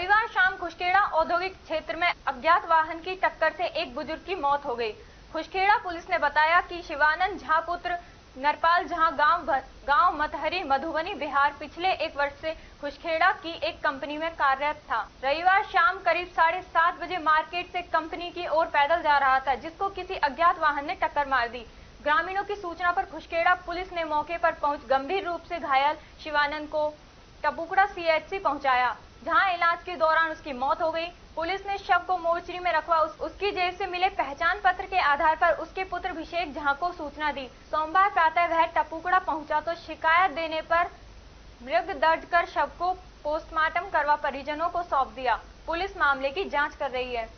रविवार शाम खुशखेड़ा औद्योगिक क्षेत्र में अज्ञात वाहन की टक्कर से एक बुज़ुर्ग की मौत हो गई। खुशखेड़ा पुलिस ने बताया कि शिवानंद झा पुत्र नरपाल जहाँ गाँव गाँव मतहरी मधुबनी, बिहार, पिछले एक वर्ष से खुशखेड़ा की एक कंपनी में कार्यरत था। रविवार शाम करीब साढ़े सात बजे मार्केट से कंपनी की ओर पैदल जा रहा था, जिसको किसी अज्ञात वाहन ने टक्कर मार दी। ग्रामीणों की सूचना पर खुशखेड़ा पुलिस ने मौके पर पहुँच गंभीर रूप से घायल शिवानंद को टपुकड़ा सीएचसी पहुँचाया। जहाँ इलाज के दौरान उसकी मौत हो गई। पुलिस ने शव को मोर्चरी में रखवा उस, उसकी जेब से मिले पहचान पत्र के आधार पर उसके पुत्र अभिषेक झा को सूचना दी। सोमवार प्रातः वह टपुकड़ा पहुँचा तो शिकायत देने पर मृग दर्ज कर शव को पोस्टमार्टम करवा परिजनों को सौंप दिया। पुलिस मामले की जाँच कर रही है।